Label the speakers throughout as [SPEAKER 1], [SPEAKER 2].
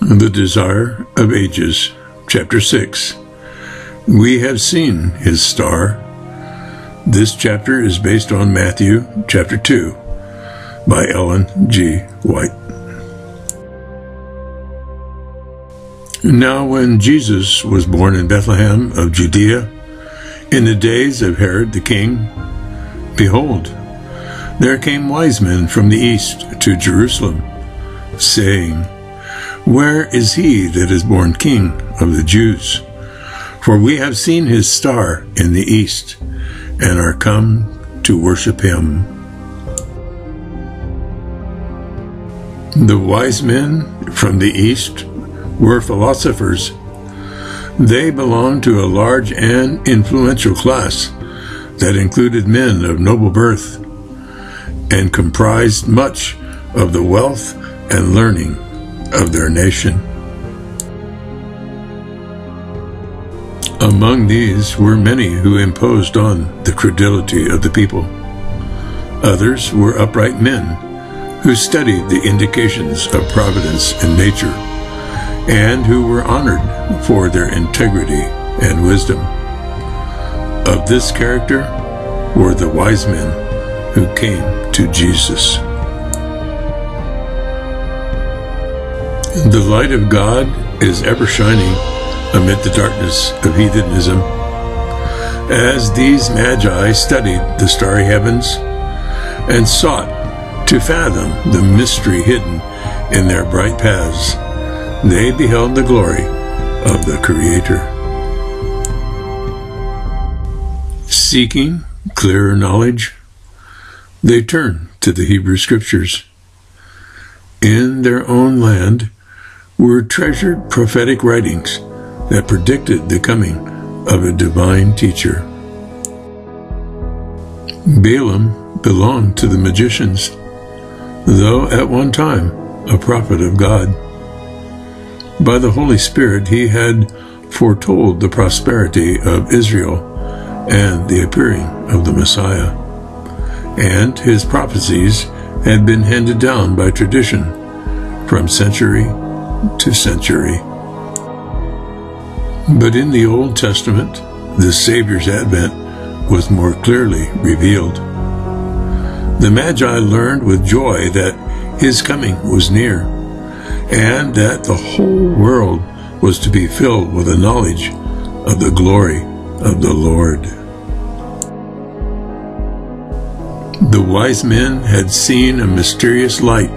[SPEAKER 1] The Desire of Ages, Chapter 6. We have seen his star. This chapter is based on Matthew chapter 2 by Ellen G. White. Now, when Jesus was born in Bethlehem of Judea, in the days of Herod the king, behold, there came wise men from the east to Jerusalem, saying, where is he that is born King of the Jews? For we have seen his star in the east, and are come to worship him. The wise men from the east were philosophers. They belonged to a large and influential class that included men of noble birth and comprised much of the wealth and learning of their nation. Among these were many who imposed on the credulity of the people. Others were upright men who studied the indications of providence in nature and who were honored for their integrity and wisdom. Of this character were the wise men who came to Jesus. The light of God is ever shining amid the darkness of heathenism. As these magi studied the starry heavens and sought to fathom the mystery hidden in their bright paths, they beheld the glory of the Creator. Seeking clearer knowledge, they turned to the Hebrew Scriptures. In their own land, were treasured prophetic writings that predicted the coming of a divine teacher. Balaam belonged to the magicians, though at one time a prophet of God. By the Holy Spirit, he had foretold the prosperity of Israel and the appearing of the Messiah. And his prophecies had been handed down by tradition from century to century. But in the Old Testament, the Savior's advent was more clearly revealed. The Magi learned with joy that his coming was near, and that the whole world was to be filled with the knowledge of the glory of the Lord. The wise men had seen a mysterious light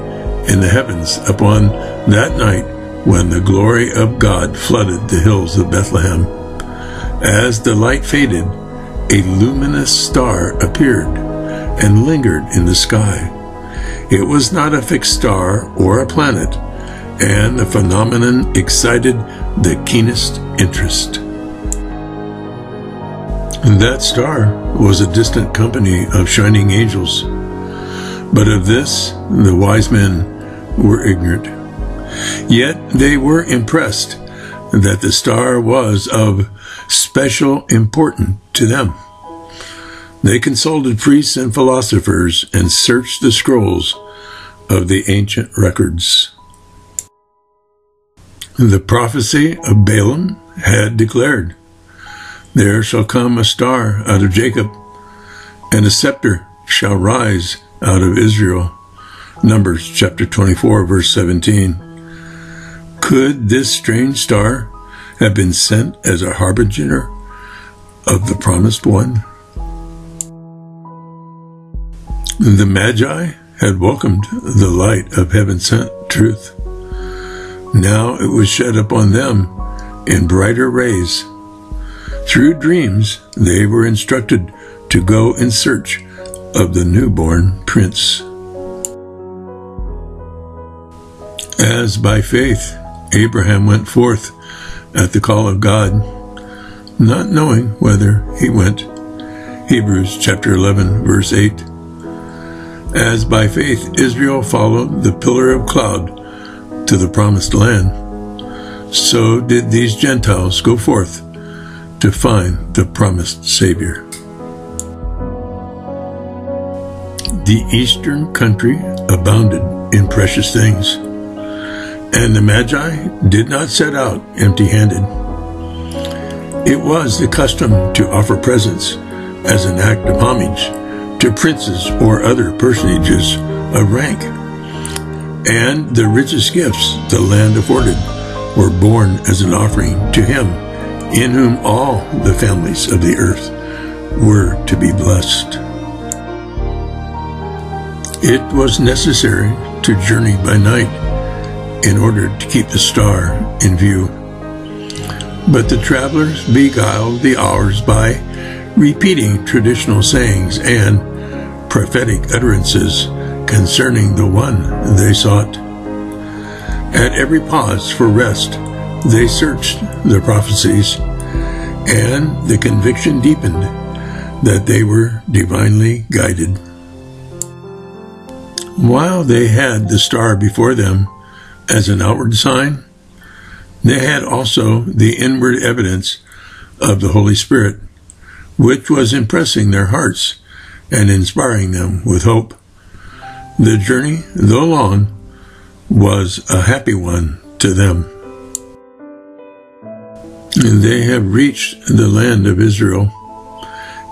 [SPEAKER 1] in the heavens upon that night when the glory of God flooded the hills of Bethlehem. As the light faded, a luminous star appeared and lingered in the sky. It was not a fixed star or a planet, and the phenomenon excited the keenest interest. And that star was a distant company of shining angels, but of this the wise men were ignorant. Yet they were impressed that the star was of special importance to them. They consulted priests and philosophers and searched the scrolls of the ancient records. The prophecy of Balaam had declared, There shall come a star out of Jacob, and a scepter shall rise out of Israel. Numbers chapter 24, verse 17. Could this strange star have been sent as a harbinger of the promised one? The Magi had welcomed the light of heaven sent truth. Now it was shed upon them in brighter rays. Through dreams, they were instructed to go in search of the newborn prince. As by faith Abraham went forth at the call of God, not knowing whether he went. Hebrews chapter 11, verse 8. As by faith Israel followed the pillar of cloud to the promised land, so did these Gentiles go forth to find the promised Savior. The eastern country abounded in precious things And the Magi did not set out empty handed. It was the custom to offer presents as an act of homage to princes or other personages of rank. And the richest gifts the land afforded were borne as an offering to him, in whom all the families of the earth were to be blessed. It was necessary to journey by night in order to keep the star in view. But the travelers beguiled the hours by repeating traditional sayings and prophetic utterances concerning the one they sought. At every pause for rest, they searched the prophecies, and the conviction deepened that they were divinely guided. While they had the star before them as an outward sign, they had also the inward evidence of the Holy Spirit, which was impressing their hearts and inspiring them with hope. The journey, though long, was a happy one to them. And they have reached the land of Israel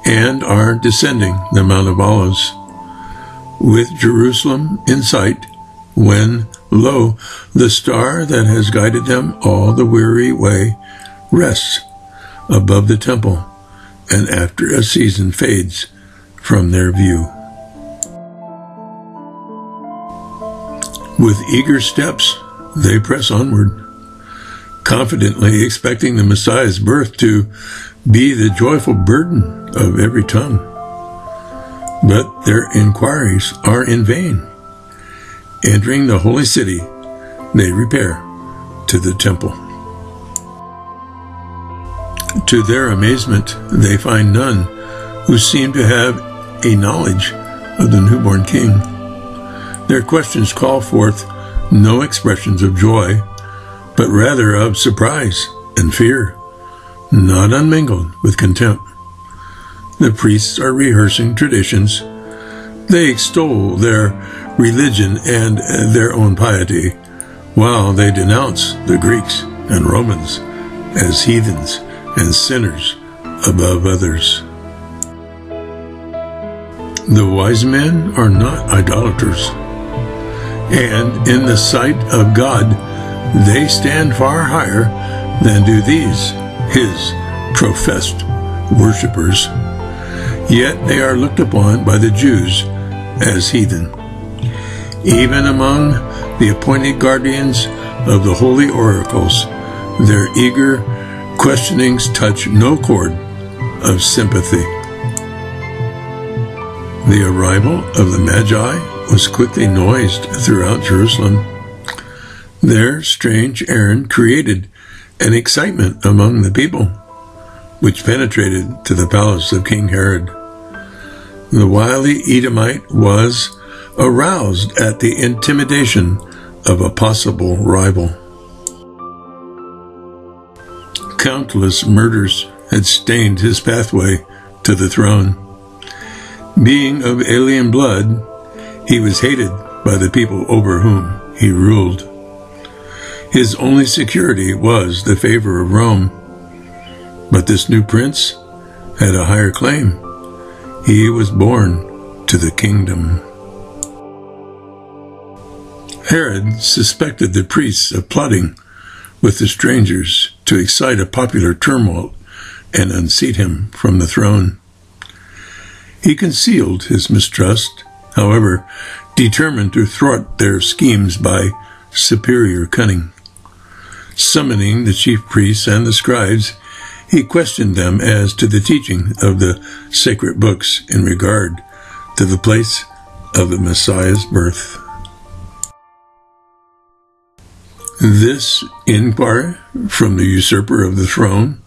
[SPEAKER 1] and are descending the Mount of Olives, with Jerusalem in sight, when, lo, the star that has guided them all the weary way rests above the temple, and after a season fades from their view. With eager steps, they press onward, confidently expecting the Messiah's birth to be the joyful burden of every tongue. But their inquiries are in vain. Entering the holy city, they repair to the temple. To their amazement, they find none who seem to have a knowledge of the newborn king. Their questions call forth no expressions of joy, but rather of surprise and fear, not unmingled with contempt. The priests are rehearsing traditions. They extol their religion and their own piety, while they denounce the Greeks and Romans as heathens and sinners above others. The wise men are not idolaters and in the sight of God, they stand far higher than do these, his professed worshippers. Yet they are looked upon by the Jews as heathen. Even among the appointed guardians of the holy oracles, their eager questionings touch no chord of sympathy. The arrival of the Magi was quickly noised throughout Jerusalem. Their strange errand created an excitement among the people, which penetrated to the palace of King Herod. The wily Edomite was aroused at the intimidation of a possible rival. Countless murders had stained his pathway to the throne. Being of alien blood, he was hated by the people over whom he ruled. His only security was the favor of Rome. But this new prince had a higher claim. He was born to the kingdom. Herod suspected the priests of plotting with the strangers to excite a popular tumult and unseat him from the throne. He concealed his mistrust however, determined to thwart their schemes by superior cunning. Summoning the chief priests and the scribes, he questioned them as to the teaching of the sacred books in regard to the place of the Messiah's birth. This inquiry from the usurper of the throne,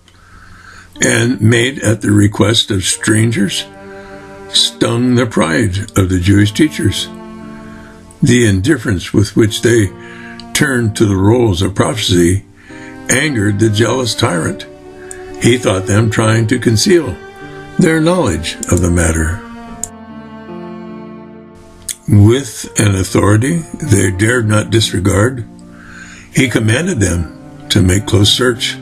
[SPEAKER 1] and made at the request of strangers, stung the pride of the Jewish teachers. The indifference with which they turned to the rolls of prophecy angered the jealous tyrant. He thought them trying to conceal their knowledge of the matter. With an authority they dared not disregard, He commanded them to make close search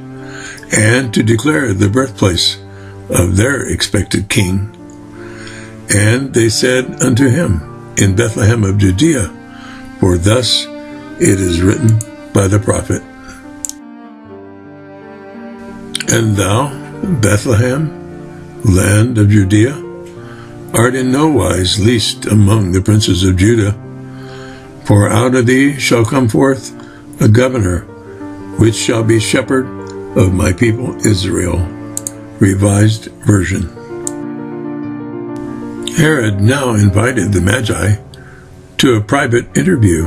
[SPEAKER 1] and to declare the birthplace of their expected king. And they said unto him, In Bethlehem of Judea, for thus it is written by the prophet. And thou, Bethlehem, land of Judea, art in no wise least among the princes of Judah. For out of thee shall come forth a governor, which shall be shepherd of my people Israel. Revised Version. Herod now invited the Magi to a private interview.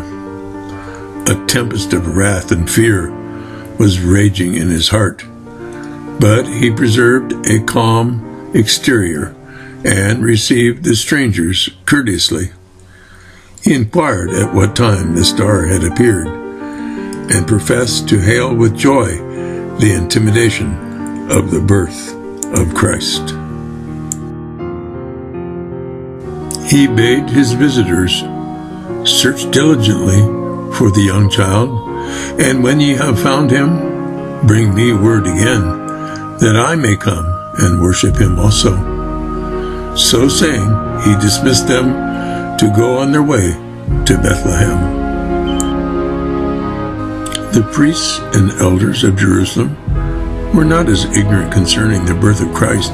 [SPEAKER 1] A tempest of wrath and fear was raging in his heart, but he preserved a calm exterior and received the strangers courteously. He inquired at what time the star had appeared and professed to hail with joy the intimidation of the birth of Christ. He bade his visitors search diligently for the young child, and when ye have found him, bring me word again, that I may come and worship him also. So saying, he dismissed them to go on their way to Bethlehem. The priests and elders of Jerusalem were not as ignorant concerning the birth of Christ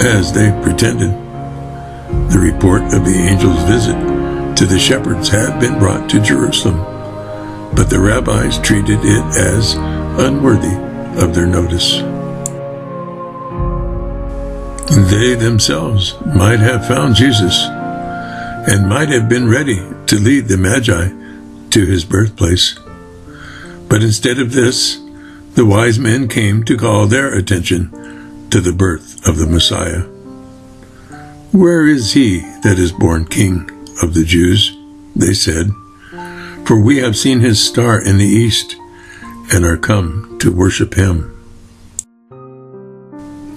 [SPEAKER 1] as they pretended. The report of the angel's visit to the shepherds had been brought to Jerusalem, but the rabbis treated it as unworthy of their notice. They themselves might have found Jesus and might have been ready to lead the Magi to his birthplace. But instead of this, the wise men came to call their attention to the birth of the Messiah. Where is he that is born King of the Jews? They said, for we have seen his star in the east and are come to worship him.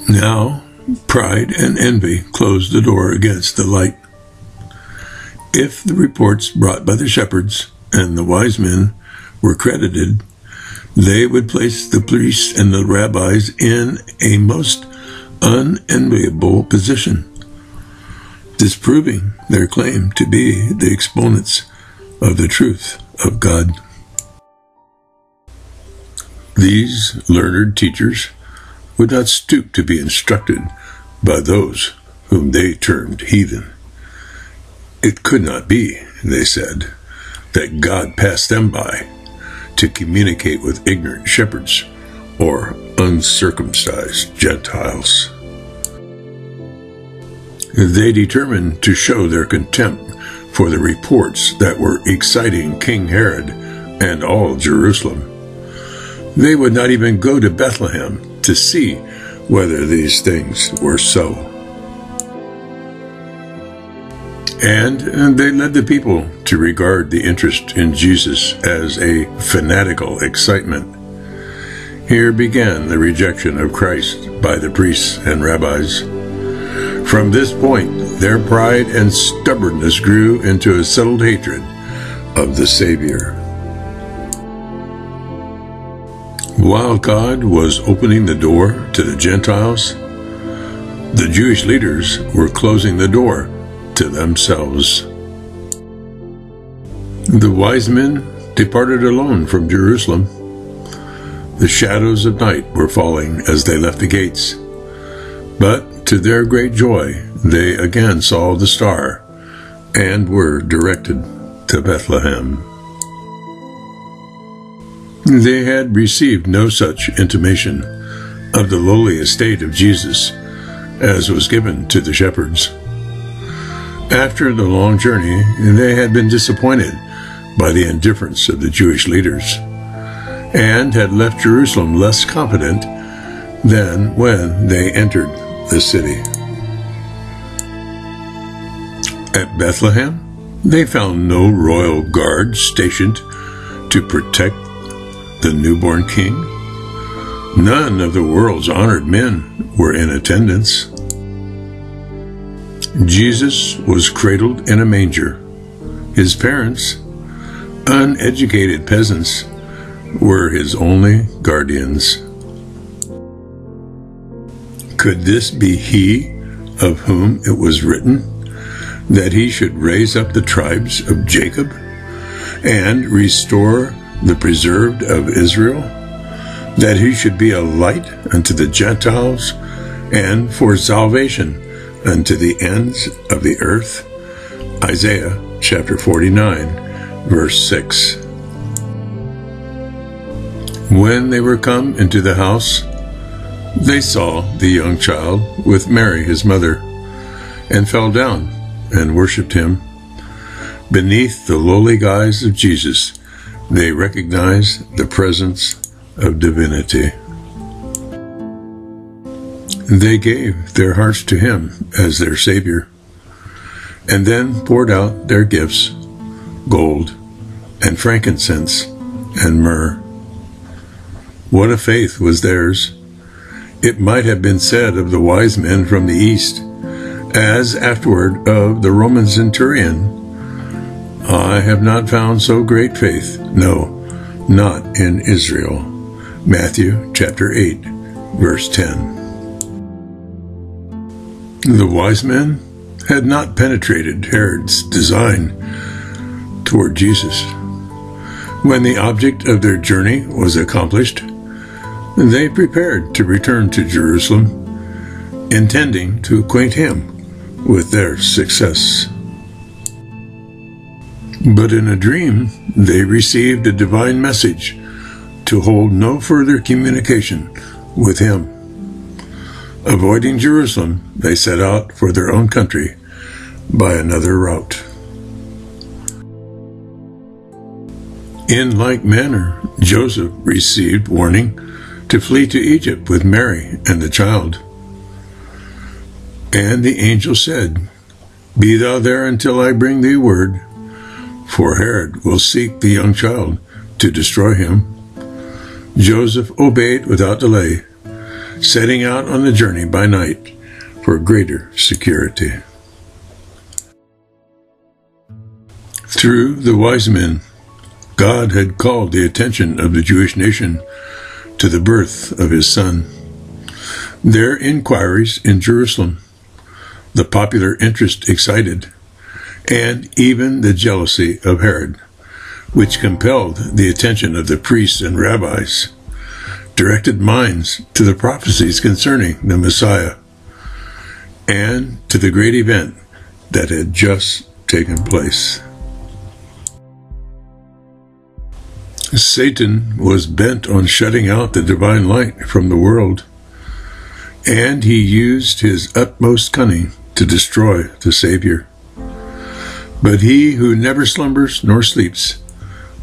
[SPEAKER 1] Now, pride and envy closed the door against the light. If the reports brought by the shepherds and the wise men were credited, they would place the priests and the rabbis in a most unenviable position, disproving their claim to be the exponents of the truth of God. These learned teachers would not stoop to be instructed by those whom they termed heathen. It could not be, they said, that God passed them by to communicate with ignorant shepherds or uncircumcised Gentiles. They determined to show their contempt for the reports that were exciting King Herod and all Jerusalem. They would not even go to Bethlehem to see whether these things were so. And, they led the people to regard the interest in Jesus as a fanatical excitement. Here began the rejection of Christ by the priests and rabbis. From this point, their pride and stubbornness grew into a settled hatred of the Savior. While God was opening the door to the Gentiles, the Jewish leaders were closing the door to themselves. The wise men departed alone from Jerusalem. The shadows of night were falling as they left the gates. But to their great joy, they again saw the star and were directed to Bethlehem. They had received no such intimation of the lowly estate of Jesus as was given to the shepherds. After the long journey, they had been disappointed by the indifference of the Jewish leaders and had left Jerusalem less confident than when they entered the city. At Bethlehem, they found no royal guard stationed to protect the newborn king. None of the world's honored men were in attendance. Jesus was cradled in a manger. His parents, uneducated peasants, were his only guardians. Could this be he of whom it was written that he should raise up the tribes of Jacob and restore the preserved of Israel? That he should be a light unto the Gentiles and for salvation unto the ends of the earth? Isaiah chapter 49, verse 6. When they were come into the house, they saw the young child with Mary his mother, and fell down and worshipped him. Beneath the lowly guise of Jesus, they recognized the presence of divinity. They gave their hearts to him as their Savior, and then poured out their gifts, gold, and frankincense, and myrrh. What a faith was theirs! It might have been said of the wise men from the East, as afterward of the Roman centurion, I have not found so great faith, no, not in Israel. Matthew chapter 8, verse 10. The wise men had not penetrated Herod's design toward Jesus. When the object of their journey was accomplished, they prepared to return to Jerusalem, intending to acquaint him with their success. But in a dream, they received a divine message to hold no further communication with him. Avoiding Jerusalem, they set out for their own country by another route. In like manner, Joseph received warning to flee to Egypt with Mary and the child. And the angel said, Be thou there until I bring thee word, for Herod will seek the young child to destroy him. Joseph obeyed without delay setting out on the journey by night for greater security. Through the wise men, God had called the attention of the Jewish nation to the birth of his son. Their inquiries in Jerusalem, the popular interest excited, and even the jealousy of Herod, which compelled the attention of the priests and rabbis, directed minds to the prophecies concerning the Messiah and to the great event that had just taken place. Satan was bent on shutting out the divine light from the world, and he used his utmost cunning to destroy the Savior. But he who never slumbers nor sleeps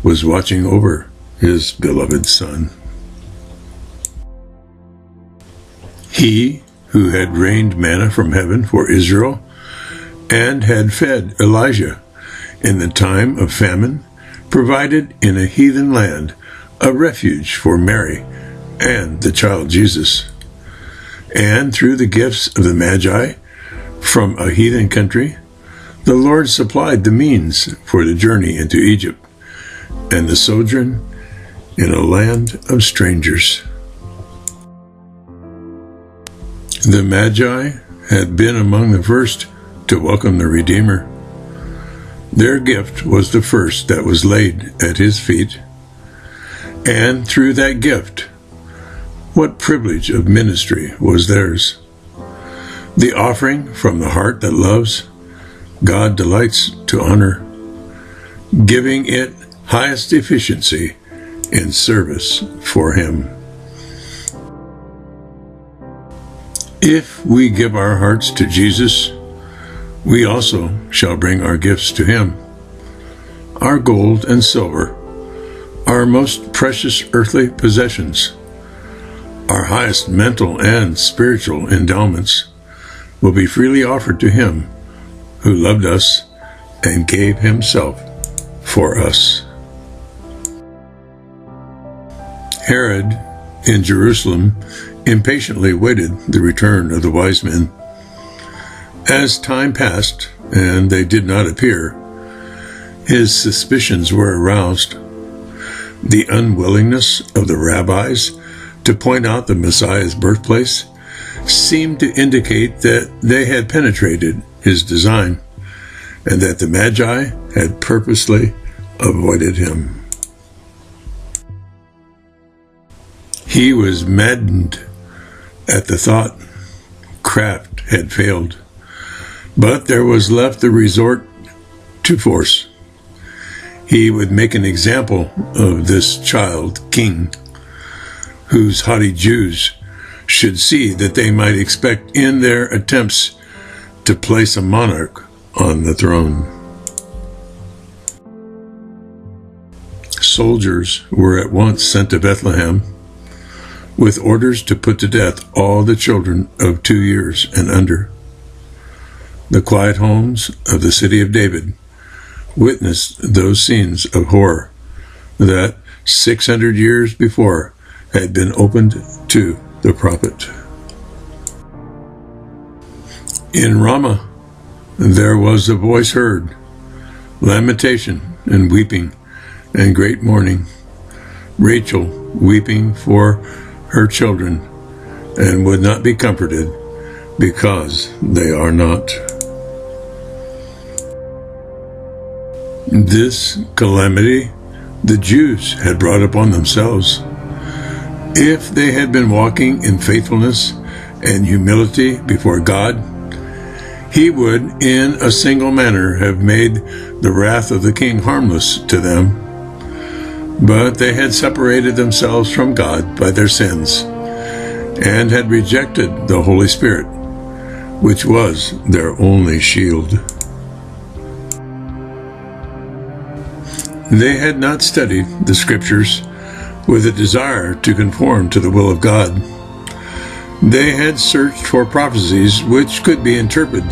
[SPEAKER 1] was watching over his beloved Son. He who had rained manna from heaven for Israel and had fed Elijah in the time of famine provided in a heathen land a refuge for Mary and the child Jesus. And through the gifts of the Magi from a heathen country, the Lord supplied the means for the journey into Egypt and the sojourn in a land of strangers. The Magi had been among the first to welcome the Redeemer. Their gift was the first that was laid at his feet. And through that gift, what privilege of ministry was theirs? The offering from the heart that loves, God delights to honor, giving it highest efficiency in service for Him. If we give our hearts to Jesus, we also shall bring our gifts to him. Our gold and silver, our most precious earthly possessions, our highest mental and spiritual endowments will be freely offered to him who loved us and gave himself for us. Herod in Jerusalem impatiently waited the return of the wise men. As time passed and they did not appear, his suspicions were aroused. The unwillingness of the rabbis to point out the Messiah's birthplace seemed to indicate that they had penetrated his design and that the Magi had purposely avoided him. He was maddened at the thought craft had failed, but there was left the resort to force. He would make an example of this child king, whose haughty Jews should see that they might expect in their attempts to place a monarch on the throne. Soldiers were at once sent to Bethlehem with orders to put to death all the children of two years and under. The quiet homes of the city of David witnessed those scenes of horror that 600 years before had been opened to the prophet. In Ramah, there was a voice heard, lamentation and weeping and great mourning. Rachel weeping for her children and would not be comforted because they are not. This calamity the Jews had brought upon themselves. If they had been walking in faithfulness and humility before God, he would in a single manner have made the wrath of the king harmless to them but they had separated themselves from God by their sins and had rejected the Holy Spirit, which was their only shield. They had not studied the Scriptures with a desire to conform to the will of God. They had searched for prophecies which could be interpreted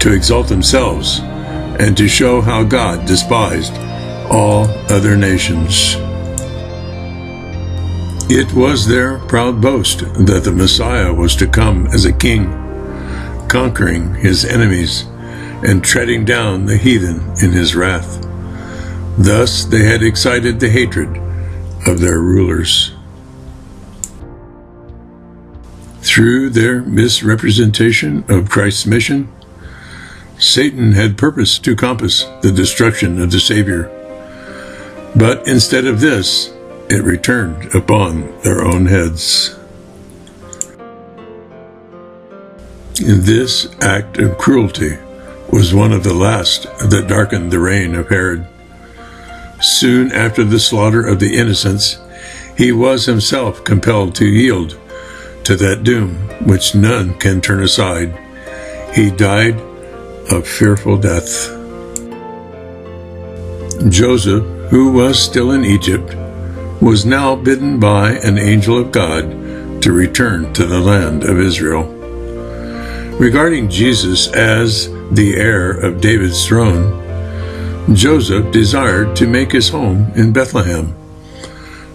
[SPEAKER 1] to exalt themselves and to show how God despised all other nations. It was their proud boast that the Messiah was to come as a king, conquering his enemies and treading down the heathen in his wrath. Thus they had excited the hatred of their rulers. Through their misrepresentation of Christ's mission, Satan had purposed to compass the destruction of the Savior. But instead of this, it returned upon their own heads. This act of cruelty was one of the last that darkened the reign of Herod. Soon after the slaughter of the innocents, he was himself compelled to yield to that doom which none can turn aside. He died a fearful death. Joseph who was still in Egypt, was now bidden by an angel of God to return to the land of Israel. Regarding Jesus as the heir of David's throne, Joseph desired to make his home in Bethlehem.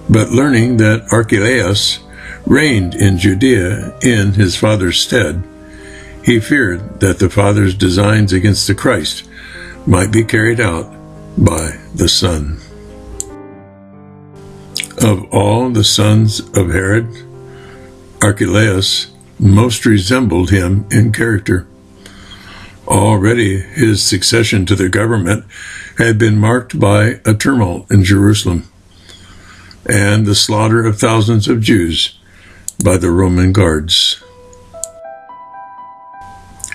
[SPEAKER 1] But learning that Archelaus reigned in Judea in his father's stead, he feared that the father's designs against the Christ might be carried out by the Son. Of all the sons of Herod, Archelaus most resembled him in character. Already his succession to the government had been marked by a tumult in Jerusalem and the slaughter of thousands of Jews by the Roman guards.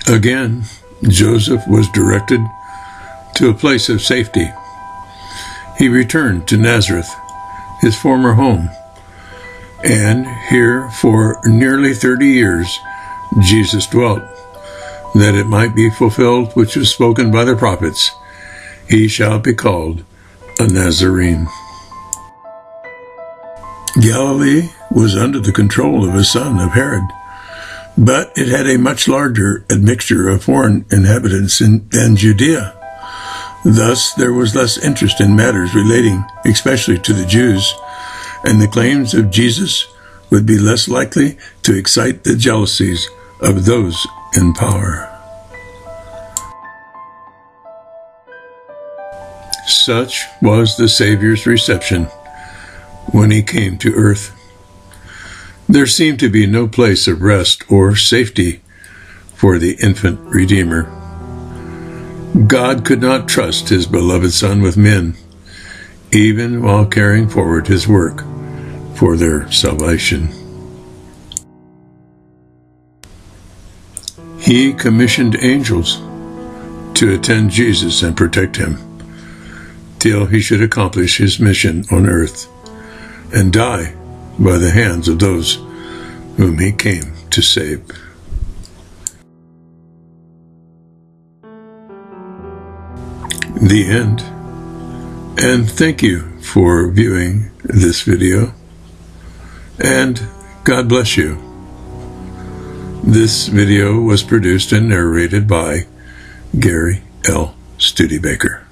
[SPEAKER 1] Again, Joseph was directed to a place of safety. He returned to Nazareth, his former home, and here for nearly thirty years Jesus dwelt, that it might be fulfilled which was spoken by the prophets, he shall be called a Nazarene. Galilee was under the control of a son of Herod, but it had a much larger admixture of foreign inhabitants in, than Judea. Thus, there was less interest in matters relating especially to the Jews, and the claims of Jesus would be less likely to excite the jealousies of those in power. Such was the Savior's reception when he came to earth. There seemed to be no place of rest or safety for the infant Redeemer. God could not trust his beloved Son with men, even while carrying forward his work for their salvation. He commissioned angels to attend Jesus and protect him till he should accomplish his mission on earth and die by the hands of those whom he came to save. The end. And thank you for viewing this video. And God bless you. This video was produced and narrated by Gary L. Studebaker.